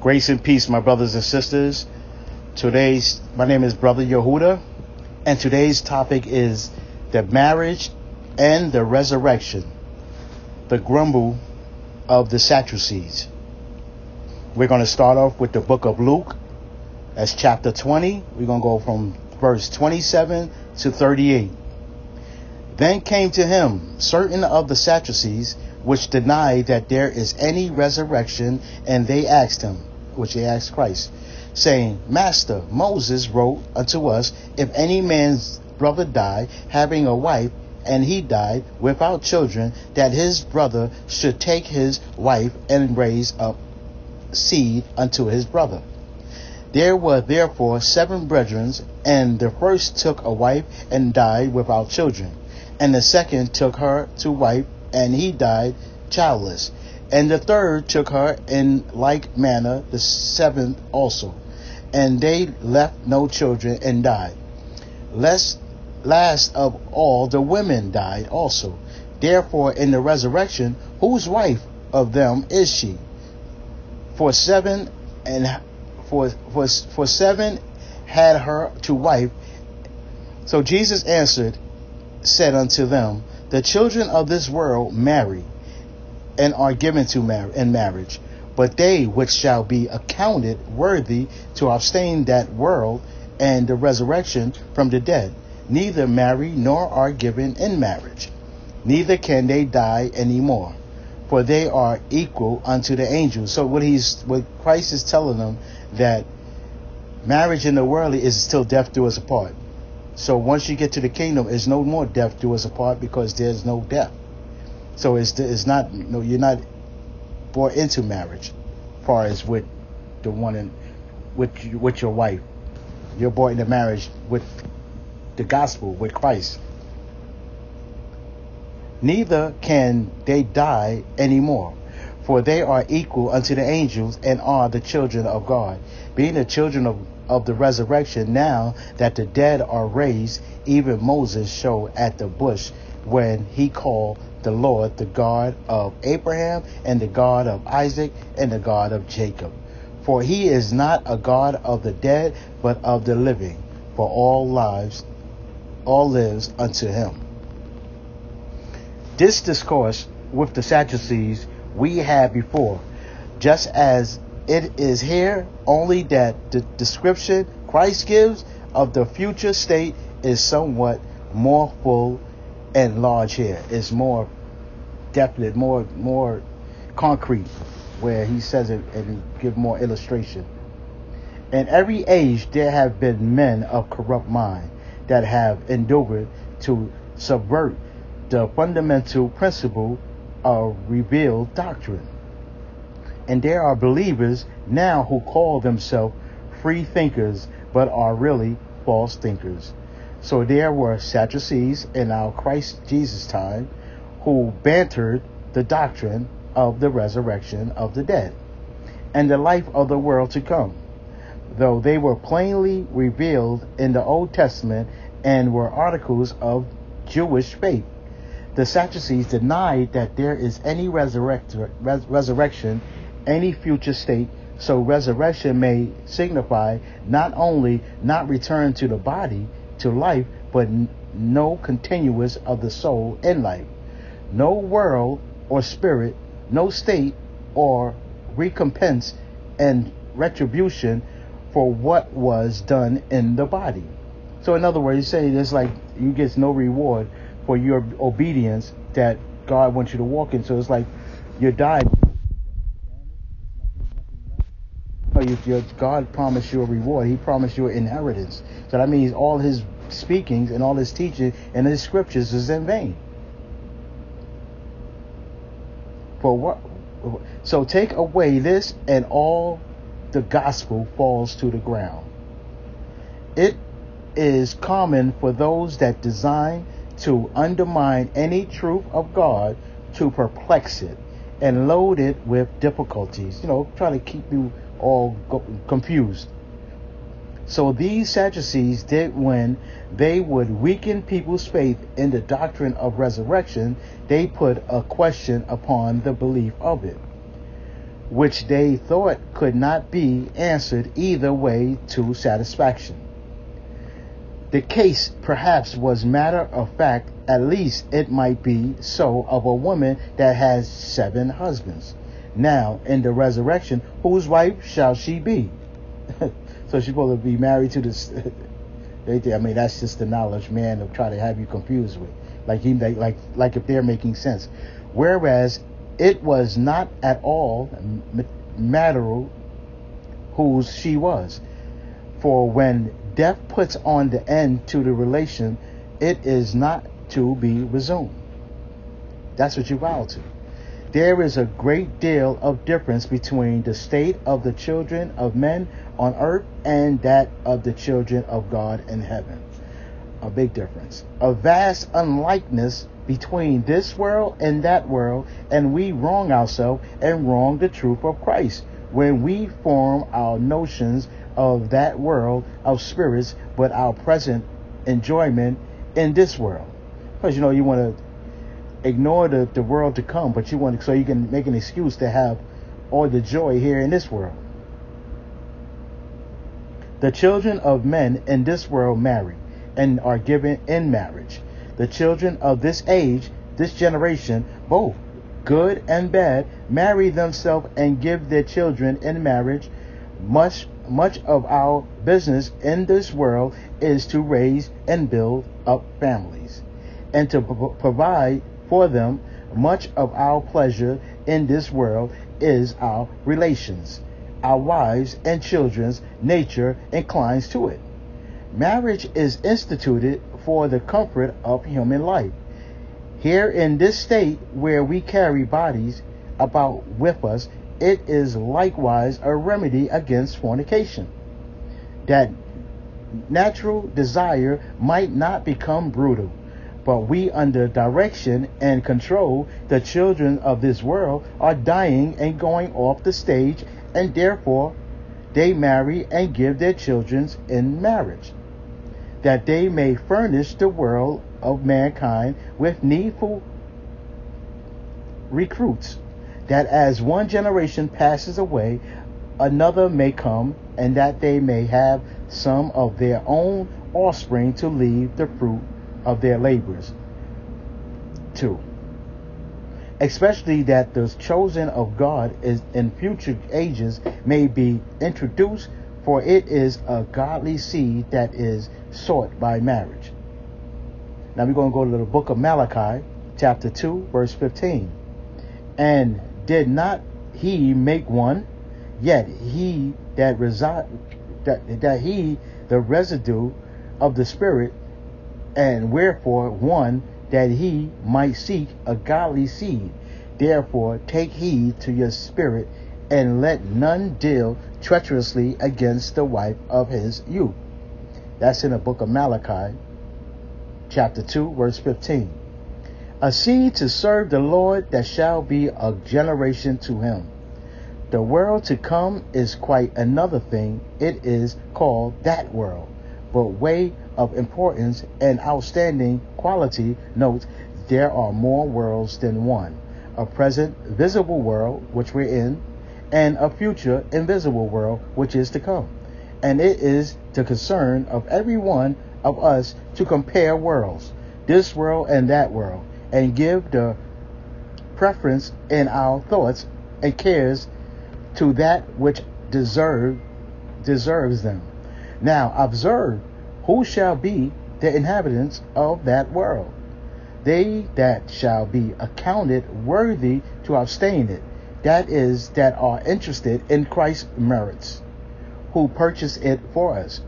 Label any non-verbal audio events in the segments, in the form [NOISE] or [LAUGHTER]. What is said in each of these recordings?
Grace and peace, my brothers and sisters. Today's my name is Brother Yehudah, and today's topic is the marriage and the resurrection, the grumble of the Sadducees. We're going to start off with the book of Luke. That's chapter 20. We're going to go from verse 27 to 38. Then came to him certain of the Sadducees which denied that there is any resurrection, and they asked him, which they asked Christ, saying, Master, Moses wrote unto us, if any man's brother die, having a wife, and he died without children, that his brother should take his wife and raise up seed unto his brother. There were therefore seven brethren, and the first took a wife and died without children, and the second took her to wife, and he died childless. And the third took her in like manner, the seventh also. And they left no children and died. Lest, last of all, the women died also. Therefore, in the resurrection, whose wife of them is she? For seven and for for for seven had her to wife. So Jesus answered, said unto them, The children of this world marry and are given to mar- in marriage. But they which shall be accounted worthy to abstain that world and the resurrection from the dead, neither marry nor are given in marriage, neither can they die any more, for they are equal unto the angels. So what he's what Christ is telling them that marriage in the worldly is still death do us apart. So once you get to the kingdom, there's no more death do us apart because there's no death. So it's it's not you know, you're not brought into marriage, as far as with the one in with with your wife. You're brought into marriage with the gospel with Christ. Neither can they die anymore, for they are equal unto the angels and are the children of God, being the children of, of the resurrection. Now that the dead are raised, even Moses showed at the bush when he called the Lord, the God of Abraham and the God of Isaac and the God of Jacob. For he is not a God of the dead, but of the living, for all lives, all lives unto him. This discourse with the Sadducees we had before, just as it is here, only that the description Christ gives of the future state is somewhat more full and large here is more definite, more more concrete, where he says it and give more illustration. In every age there have been men of corrupt mind that have endeavored to subvert the fundamental principle of revealed doctrine. And there are believers now who call themselves free thinkers but are really false thinkers. So there were Sadducees in our Christ Jesus time who bantered the doctrine of the resurrection of the dead and the life of the world to come, though they were plainly revealed in the Old Testament and were articles of Jewish faith. The Sadducees denied that there is any resurrect, res, resurrection, any future state, so resurrection may signify not only not return to the body, to life, but no continuance of the soul in life. No world or spirit, no state or recompense and retribution for what was done in the body. So in other words, you say it's like you get no reward for your obedience that God wants you to walk in. So it's like you're died. Your God promised you a reward. He promised you an inheritance. So that means all his speakings and all his teaching and his scriptures is in vain. For what? So take away this, and all the gospel falls to the ground. It is common for those that design to undermine any truth of God to perplex it and load it with difficulties. You know, try to keep you all confused. So these Sadducees did when they would weaken people's faith in the doctrine of resurrection, they put a question upon the belief of it. which they thought could not be answered either way to satisfaction. The case perhaps was matter of fact, at least it might be so of a woman that has seven husbands. Now, in the resurrection, whose wife shall she be? [LAUGHS] so she's supposed to be married to this. [LAUGHS] I mean, that's just the knowledge man of try to have you confused with, like he, like, like if they're making sense. Whereas it was not at all matter whose she was, for when death puts on the end to the relation, it is not to be resumed. That's what you vow to. There is a great deal of difference between the state of the children of men on earth and that of the children of God in heaven. A big difference. A vast unlikeness between this world and that world, and we wrong ourselves and wrong the truth of Christ when we form our notions of that world of spirits, but our present enjoyment in this world. Because you know you want to ignore the, the world to come, but you want so you can make an excuse to have all the joy here in this world. The children of men in this world marry and are given in marriage. The children of this age, this generation, both good and bad, marry themselves and give their children in marriage much much of our business in this world is to raise and build up families and to provide for them. Much of our pleasure in this world is our relations. Our wives and children's nature inclines to it. Marriage is instituted for the comfort of human life. Here in this state where we carry bodies about with us it is likewise a remedy against fornication. That natural desire might not become brutal, but we, under direction and control, the children of this world, are dying and going off the stage, and therefore they marry and give their children in marriage, that they may furnish the world of mankind with needful recruits that as one generation passes away, another may come, and that they may have some of their own offspring to leave the fruit of their labors. 2. Especially that the chosen of God is in future ages may be introduced, for it is a godly seed that is sought by marriage. Now we're going to go to the book of Malachi, chapter 2, verse 15. And did not he make one? Yet he that reside that, that he the residue of the spirit, and wherefore one that he might seek a godly seed. Therefore take heed to your spirit, and let none deal treacherously against the wife of his youth. That's in the book of Malachi, chapter 2, verse 15 a seed to serve the Lord that shall be a generation to him. The world to come is quite another thing. It is called that world. But way of importance and outstanding quality, note there are more worlds than one. A present visible world, which we're in, and a future invisible world, which is to come. And it is the concern of every one of us to compare worlds, this world and that world and give the preference in our thoughts and cares to that which deserve deserves them. Now observe who shall be the inhabitants of that world. They that shall be accounted worthy to abstain it, that is, that are interested in Christ's merits, who purchased it for us,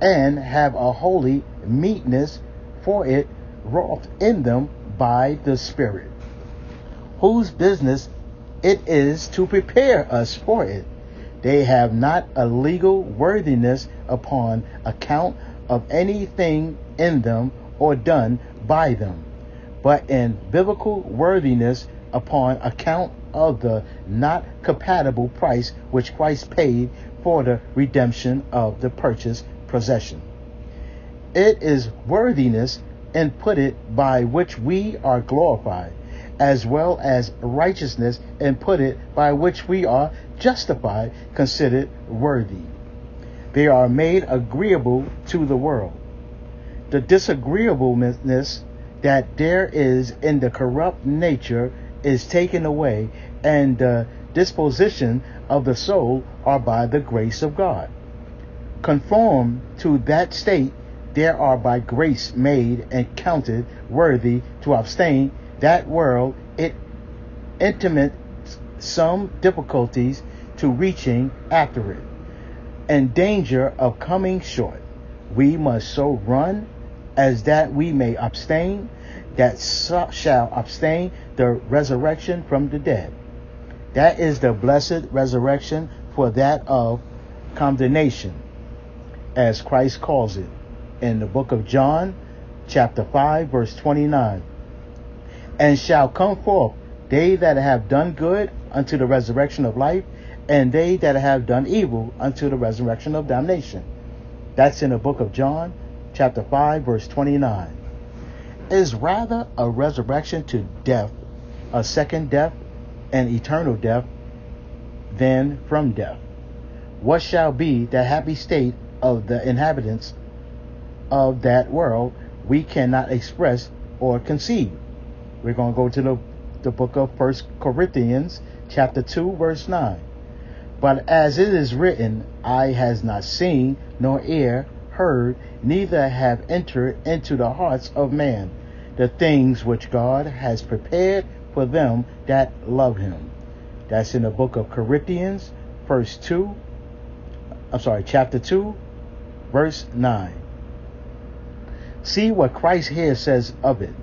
and have a holy meekness for it wrought in them by the Spirit, whose business it is to prepare us for it. They have not a legal worthiness upon account of anything in them or done by them, but in biblical worthiness upon account of the not compatible price which Christ paid for the redemption of the purchased possession. It is worthiness and put it by which we are glorified, as well as righteousness, and put it by which we are justified, considered worthy. They are made agreeable to the world. The disagreeableness that there is in the corrupt nature is taken away, and the disposition of the soul are by the grace of God. Conform to that state, there are by grace made and counted worthy to abstain that world, it intimate some difficulties to reaching after it, and danger of coming short. We must so run as that we may abstain, that shall abstain the resurrection from the dead. That is the blessed resurrection for that of condemnation, as Christ calls it in the book of John, chapter 5, verse 29. And shall come forth they that have done good unto the resurrection of life, and they that have done evil unto the resurrection of damnation. That's in the book of John, chapter 5, verse 29. Is rather a resurrection to death, a second death, and eternal death, than from death. What shall be the happy state of the inhabitants of that world we cannot express or conceive. We're going to go to the, the book of First Corinthians, chapter 2, verse 9. But as it is written, eye has not seen, nor ear heard, neither have entered into the hearts of man the things which God has prepared for them that love him. That's in the book of Corinthians, verse 2. I'm sorry, chapter 2, verse 9. See what Christ here says of it.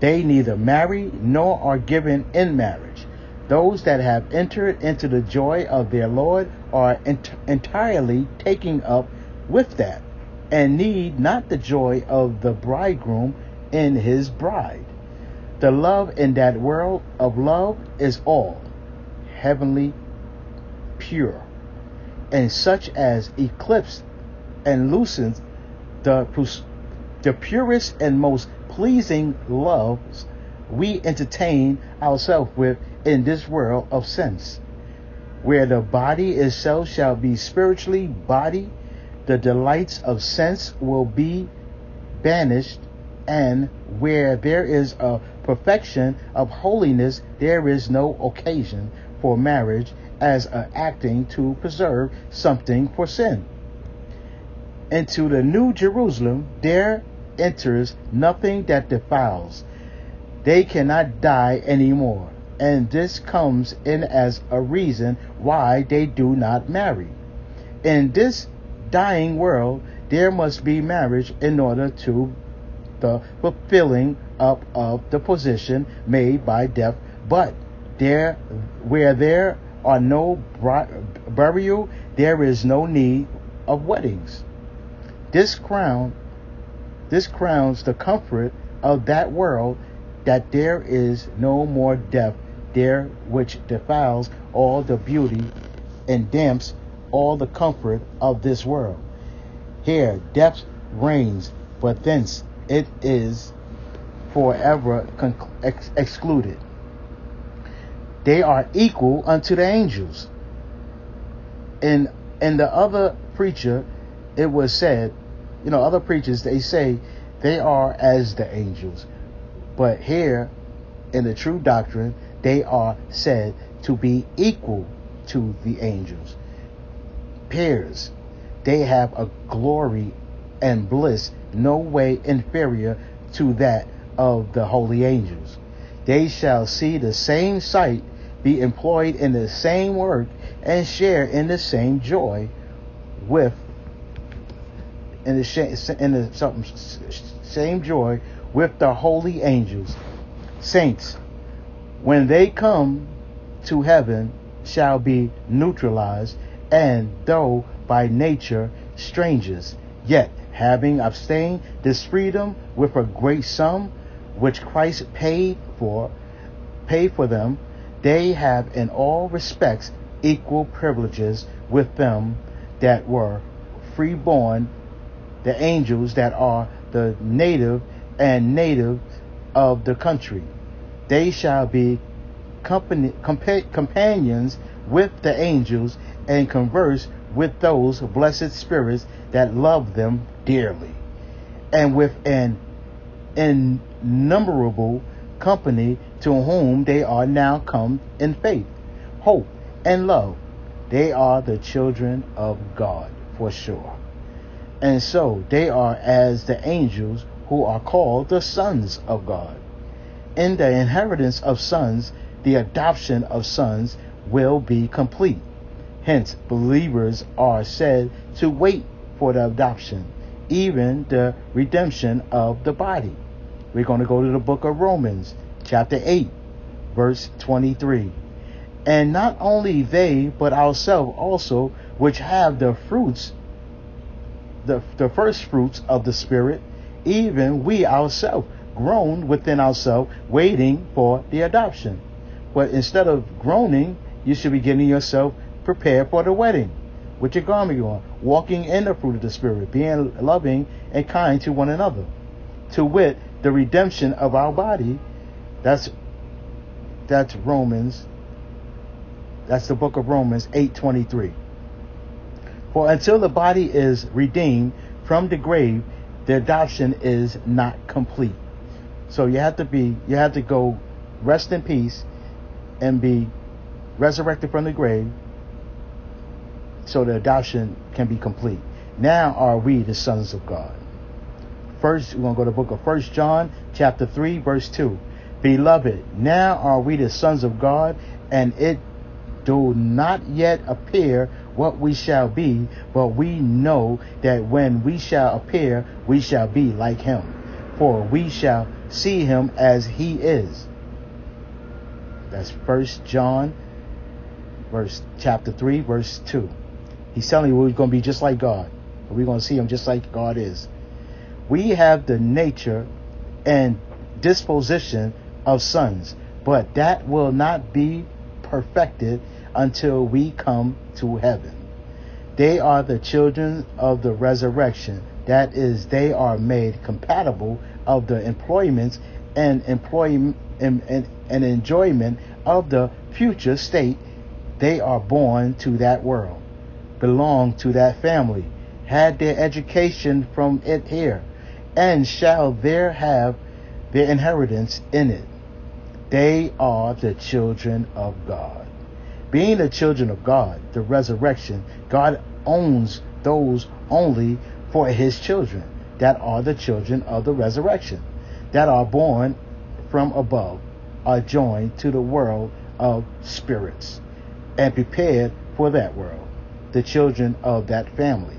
They neither marry nor are given in marriage. Those that have entered into the joy of their Lord are ent- entirely taking up with that and need not the joy of the bridegroom in his bride. The love in that world of love is all heavenly, pure, and such as eclipse and loosens the, the purest and most pleasing loves we entertain ourselves with in this world of sense. Where the body itself shall be spiritually body, the delights of sense will be banished, and where there is a perfection of holiness, there is no occasion for marriage as a acting to preserve something for sin. Into the new Jerusalem there enters nothing that defiles. They cannot die anymore, and this comes in as a reason why they do not marry. In this dying world, there must be marriage in order to the fulfilling up of the position made by death, but there where there are no burial, there is no need of weddings. This crown this crowns the comfort of that world that there is no more death there which defiles all the beauty and damps all the comfort of this world. Here death reigns, but thence it is forever ex- excluded. They are equal unto the angels. And in the other preacher, it was said you know, other preachers, they say they are as the angels. But here, in the true doctrine, they are said to be equal to the angels. Peers, they have a glory and bliss no way inferior to that of the holy angels. They shall see the same sight, be employed in the same work, and share in the same joy with in the, in the same joy with the holy angels. Saints, when they come to heaven, shall be neutralized, and though by nature strangers, yet having obtained this freedom with a great sum, which Christ paid for, paid for them, they have in all respects equal privileges with them that were freeborn the angels that are the native and native of the country. They shall be company, compa- companions with the angels and converse with those blessed spirits that love them dearly, and with an innumerable company to whom they are now come in faith, hope, and love. They are the children of God for sure. And so they are as the angels who are called the sons of God. In the inheritance of sons, the adoption of sons will be complete. Hence, believers are said to wait for the adoption, even the redemption of the body. We're going to go to the book of Romans, chapter 8, verse 23. And not only they, but ourselves also, which have the fruits, the, the first fruits of the Spirit, even we ourselves, groan within ourselves, waiting for the adoption. But instead of groaning, you should be getting yourself prepared for the wedding with your garment on, walking in the fruit of the Spirit, being loving and kind to one another. To wit, the redemption of our body. That's that's Romans. That's the book of Romans 8:23. For until the body is redeemed from the grave, the adoption is not complete. So you have to be you have to go rest in peace and be resurrected from the grave so the adoption can be complete. Now are we the sons of God. First, we're going to go to the book of First John, chapter 3, verse 2. Beloved, now are we the sons of God, and it do not yet appear what we shall be, but we know that when we shall appear, we shall be like him. For we shall see him as he is. That's First John, verse chapter 3, verse 2. He's telling you we're going to be just like God. We're going to see him just like God is. We have the nature and disposition of sons, but that will not be perfected until we come to heaven. They are the children of the resurrection. That is, they are made compatible of the employments and employment and, and, and enjoyment of the future state. They are born to that world belong to that family, had their education from it here, and shall there have their inheritance in it. They are the children of God. Being the children of God, the resurrection, God owns those only for his children that are the children of the resurrection, that are born from above, are joined to the world of spirits, and prepared for that world the children of that family.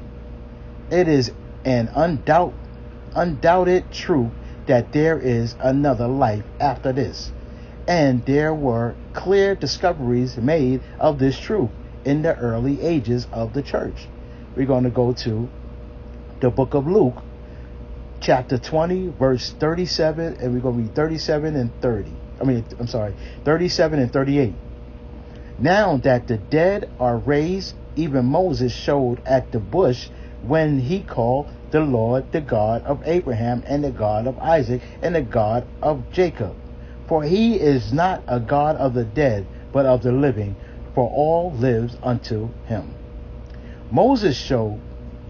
It is an undoubt, undoubted truth that there is another life after this. And there were clear discoveries made of this truth in the early ages of the church. We're going to go to the book of Luke, chapter 20, verse 37, and we're going to read 37 and 30. I mean, I'm sorry, 37 and 38. Now that the dead are raised even Moses showed at the bush when he called the Lord the God of Abraham and the God of Isaac and the God of Jacob. For he is not a God of the dead, but of the living, for all lives unto him. Moses showed,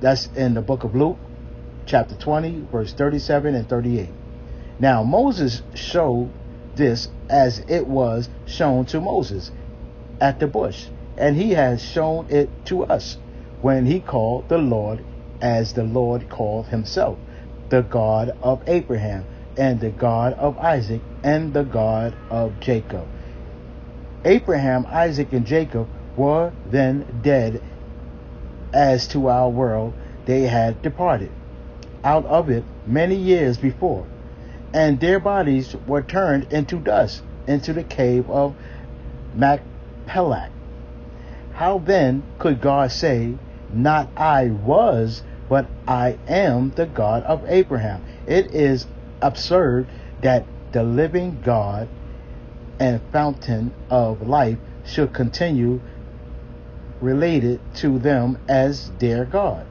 that's in the book of Luke, chapter 20, verse 37 and 38. Now Moses showed this as it was shown to Moses at the bush and he has shown it to us when he called the Lord as the Lord called himself, the God of Abraham and the God of Isaac and the God of Jacob. Abraham, Isaac, and Jacob were then dead as to our world they had departed out of it many years before, and their bodies were turned into dust into the cave of Machpelah how then could God say, Not I was, but I am the God of Abraham? It is absurd that the living God and fountain of life should continue related to them as their God.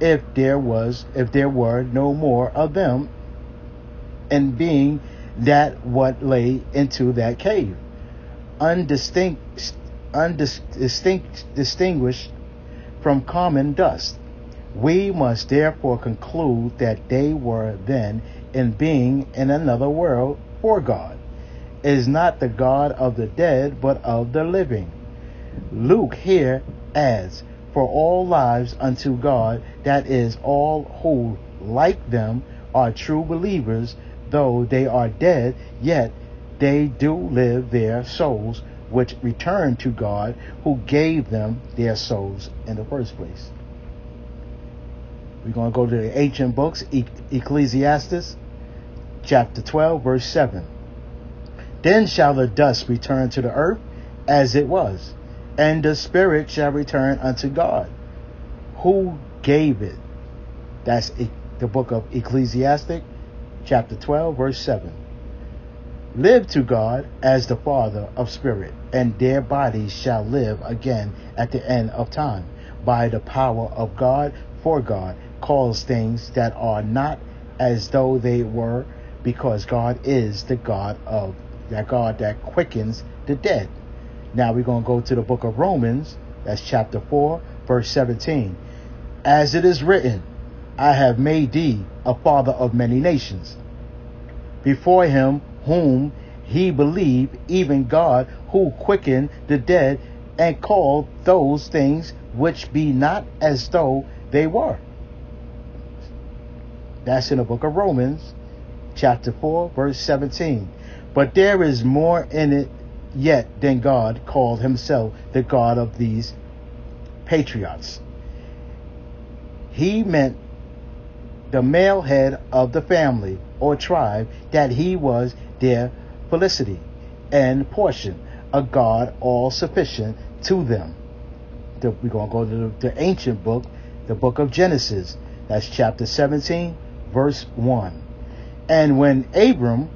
If there was if there were no more of them and being that what lay into that cave, undistinct, undistinct, distinguished from common dust. We must therefore conclude that they were then in being in another world for God. Is not the God of the dead, but of the living. Luke here adds, For all lives unto God, that is, all who, like them, are true believers, though they are dead, yet they do live their souls, which return to God, who gave them their souls in the first place. We're going to go to the ancient books, Ecclesiastes, chapter 12, verse 7. Then shall the dust return to the earth as it was, and the spirit shall return unto God, who gave it. That's the book of Ecclesiastic, chapter 12, verse 7. Live to God as the Father of spirit, and their bodies shall live again at the end of time. By the power of God, for God calls things that are not as though they were, because God is the God of that God that quickens the dead. Now we're going to go to the book of Romans, that's chapter 4, verse 17. As it is written, I have made thee a father of many nations. Before him whom he believed, even God who quickened the dead and called those things which be not as though they were. That's in the book of Romans, chapter 4, verse 17. But there is more in it yet than God called himself the God of these patriots. He meant the male head of the family or tribe that he was their felicity and portion, a God all sufficient to them. The, we're going to go to the, the ancient book, the book of Genesis. That's chapter 17, verse 1. And when Abram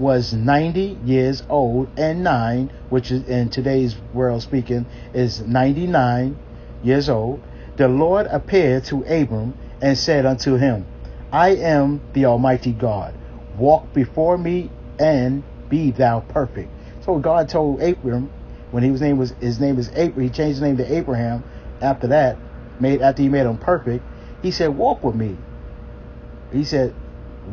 was 90 years old and 9, which is in today's world speaking is 99 years old, the Lord appeared to Abram and said unto him, I am the Almighty God. Walk before me and be thou perfect. So God told Abram when he was name was his name is Abram, he changed his name to Abraham after that, made after he made him perfect, he said, Walk with me. He said,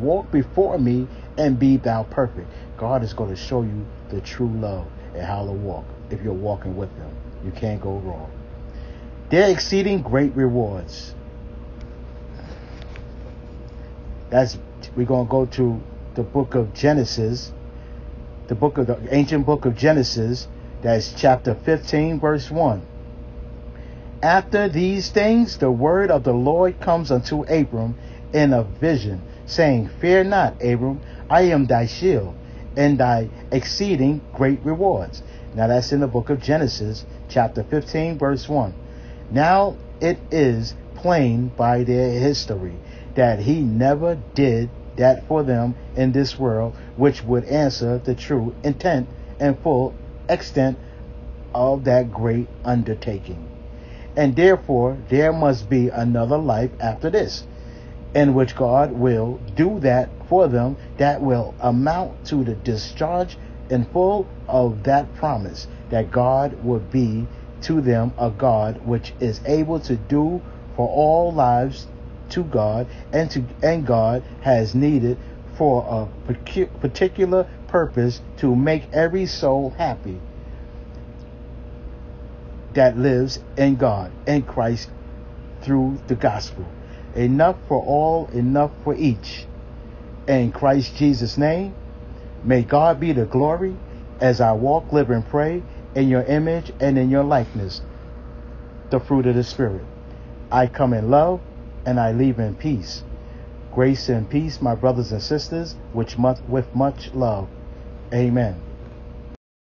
Walk before me and be thou perfect. God is going to show you the true love and how to walk if you're walking with him. You can't go wrong. They're exceeding great rewards. That's we're going to go to the book of Genesis, the book of the ancient book of Genesis, that's chapter 15 verse 1. After these things the word of the Lord comes unto Abram in a vision, saying, Fear not, Abram, I am thy shield and thy exceeding great rewards. Now that's in the book of Genesis, chapter 15, verse 1. Now it is plain by their history that he never did that for them in this world which would answer the true intent and full extent of that great undertaking. And therefore, there must be another life after this, in which God will do that for them that will amount to the discharge in full of that promise that God would be to them a God which is able to do for all lives to God and to and God has needed for a particular purpose to make every soul happy that lives in God in Christ through the gospel. Enough for all, enough for each. In Christ Jesus' name, may God be the glory as I walk, live, and pray in your image and in your likeness, the fruit of the Spirit. I come in love and I leave in peace. Grace and peace, my brothers and sisters, which with much love. Amen.